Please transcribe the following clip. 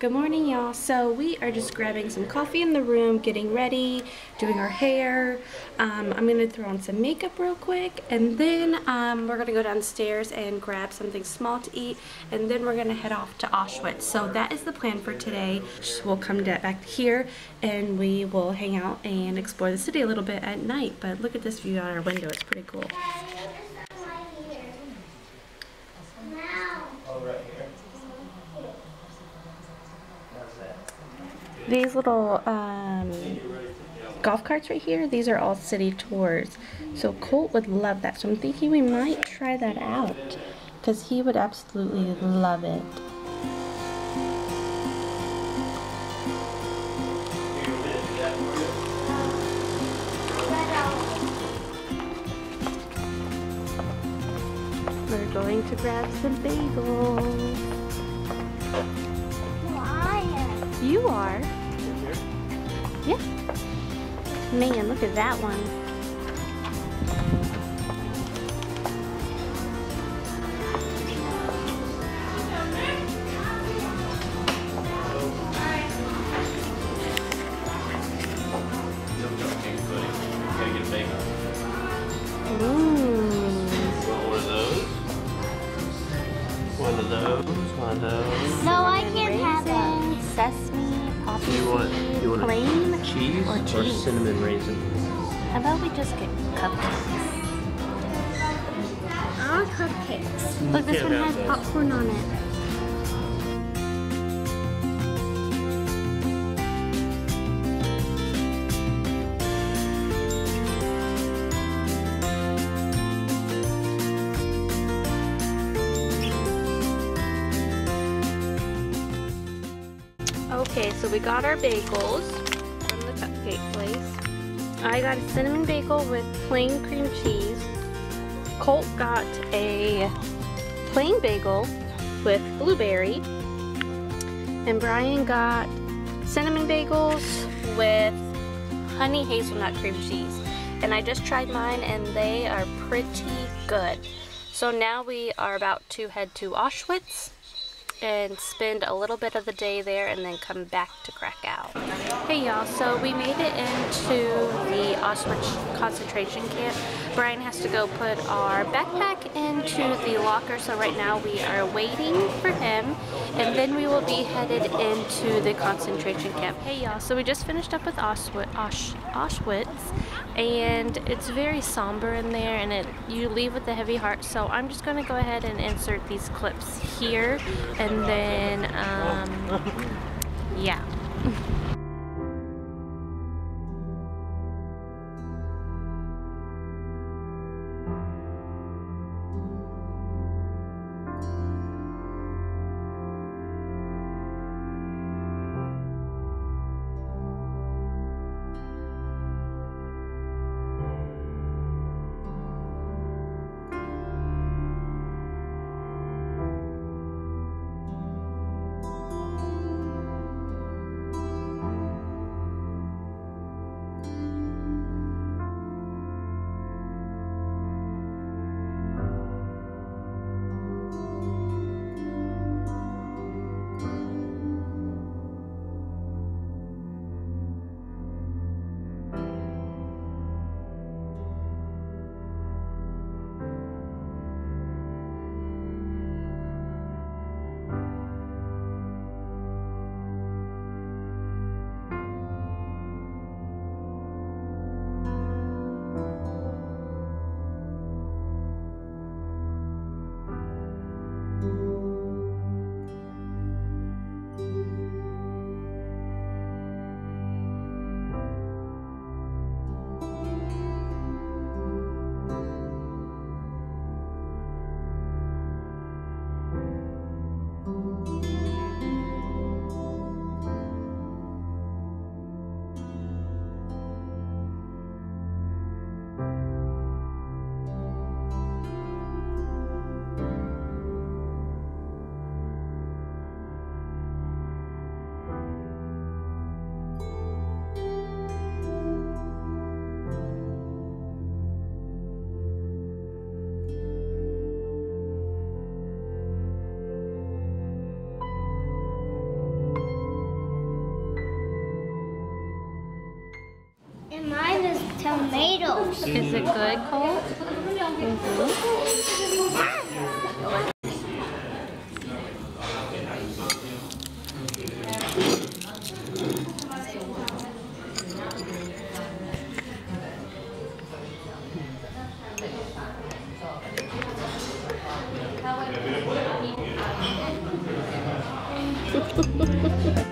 Good morning, y'all. So we are just grabbing some coffee in the room, getting ready, doing our hair. Um, I'm gonna throw on some makeup real quick, and then um, we're gonna go downstairs and grab something small to eat, and then we're gonna head off to Auschwitz. So that is the plan for today. We'll come back here, and we will hang out and explore the city a little bit at night. But look at this view out our window. It's pretty cool. These little um, golf carts right here, these are all city tours. So Colt would love that. So I'm thinking we might try that out because he would absolutely love it. We're going to grab some bagels. Man, look at that one. One of those, one of those. No, I can't have it. Sesame, poppy You want seed, you want plain cheese or or, cheese? cinnamon raisin? How about we just get cupcakes? I want cupcakes. Look, this can't one has popcorn on it. Okay, so we got our bagels from the cupcake place. I got a cinnamon bagel with plain cream cheese. Colt got a plain bagel with blueberry. And Bryan got cinnamon bagels with honey hazelnut cream cheese. And I just tried mine and they are pretty good. So now we are about to head to Auschwitz and spend a little bit of the day there and then come back to Krakow. Hey y'all, so we made it into the Auschwitz concentration camp. Bryan has to go put our backpack into the locker, so right now we are waiting for him and then we will be headed into the concentration camp. Hey y'all, so we just finished up with Auschwitz, Auschwitz and it's very somber in there and it you leave with a heavy heart. So I'm just gonna go ahead and insert these clips here and then um, yeah tomatoes. Is it good, Colt? Mm -hmm. Ha ha ha ha.